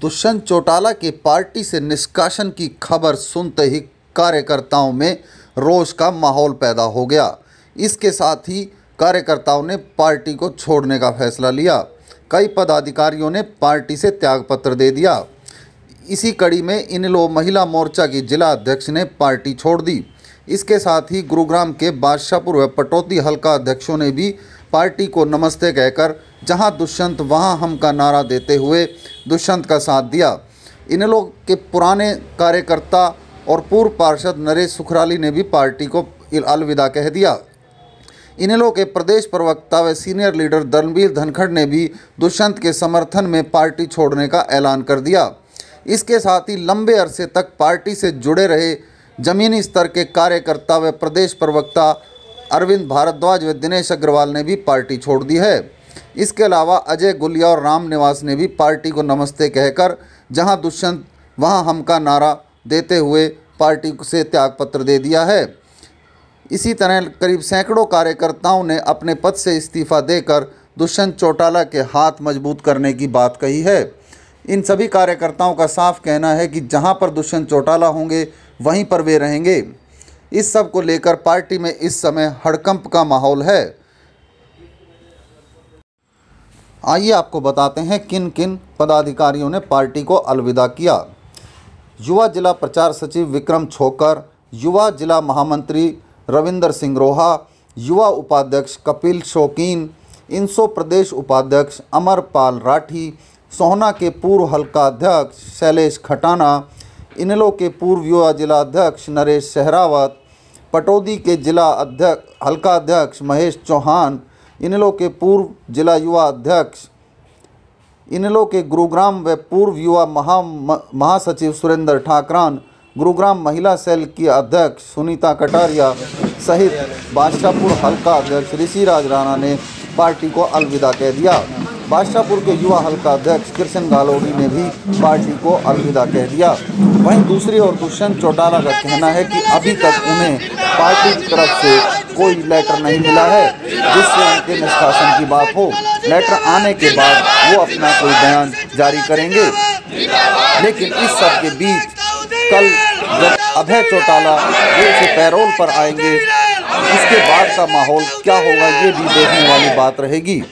दुष्यंत चौटाला के पार्टी से निष्कासन की खबर सुनते ही कार्यकर्ताओं में रोष का माहौल पैदा हो गया। इसके साथ ही कार्यकर्ताओं ने पार्टी को छोड़ने का फैसला लिया। कई पदाधिकारियों ने पार्टी से त्यागपत्र दे दिया। इसी कड़ी में इनलो महिला मोर्चा की जिला अध्यक्ष ने पार्टी छोड़ दी। इसके साथ ही गुरुग्राम के बादशाहपुर व पटौदी हल्का अध्यक्षों ने भी पार्टी को नमस्ते कहकर जहाँ दुष्यंत वहाँ हम का नारा देते हुए दुष्यंत का साथ दिया। इन इनलो के पुराने कार्यकर्ता और पूर्व पार्षद नरेश सुखराली ने भी पार्टी को अलविदा कह दिया। इनेलो के प्रदेश प्रवक्ता व सीनियर लीडर धर्मवीर धनखड़ ने भी दुष्यंत के समर्थन में पार्टी छोड़ने का ऐलान कर दिया। इसके साथ ही लंबे अरसे तक पार्टी से जुड़े रहे जमीनी स्तर के कार्यकर्ता व प्रदेश प्रवक्ता अरविंद भारद्वाज व दिनेश अग्रवाल ने भी पार्टी छोड़ दी है। इसके अलावा अजय गुलिया और राम निवास ने भी पार्टी को नमस्ते कहकर जहाँ दुष्यंत, वहाँ हम का नारा देते हुए पार्टी से त्यागपत्र दे दिया है। इसी तरह करीब सैकड़ों कार्यकर्ताओं ने अपने पद से इस्तीफा देकर दुष्यंत चौटाला के हाथ मज़बूत करने की बात कही है। इन सभी कार्यकर्ताओं का साफ़ कहना है कि जहाँ पर दुष्यंत चौटाला होंगे, वहीं पर वे रहेंगे। इस सबको लेकर पार्टी में इस समय हड़कंप का माहौल है। आइए आपको बताते हैं किन किन पदाधिकारियों ने पार्टी को अलविदा किया। युवा जिला प्रचार सचिव विक्रम छोकर, युवा जिला महामंत्री रविंदर सिंह रोहा, युवा उपाध्यक्ष कपिल शौकीन इंसो प्रदेश उपाध्यक्ष अमरपाल राठी, सोहना के पूर्व हल्का अध्यक्ष शैलेश खटाना इनलो के पूर्व युवा जिला अध्यक्ष नरेश सहरावत, पटौदी के जिला अध्यक्ष, हल्का अध्यक्ष महेश चौहान, इनलो के पूर्व जिला युवा अध्यक्ष, इनलो के गुरुग्राम व पूर्व युवा महा, महासचिव सुरेंद्र ठाकरान, गुरुग्राम महिला सेल की अध्यक्ष सुनीता कटारिया सहित बादशाहपुर हल्का अध्यक्ष ऋषिराज राणा ने पार्टी को अलविदा कह दिया। बादशाहपुर के युवा हल्का अध्यक्ष कृष्ण गालोडी ने भी पार्टी को अलविदा कह दिया। वहीं दूसरी ओर दुष्यंत चौटाला का कहना है कि अभी तक उन्हें पार्टी की तरफ़ से कोई लेटर नहीं मिला है, जिससे उनके निष्कासन की बात हो। लेटर आने के बाद वो अपना कोई बयान जारी करेंगे। लेकिन इस सब के बीच कल जब अभय चौटाला जेल से पैरोल पर आएँगे, उसके बाद का माहौल क्या होगा, ये भी देखने वाली बात रहेगी।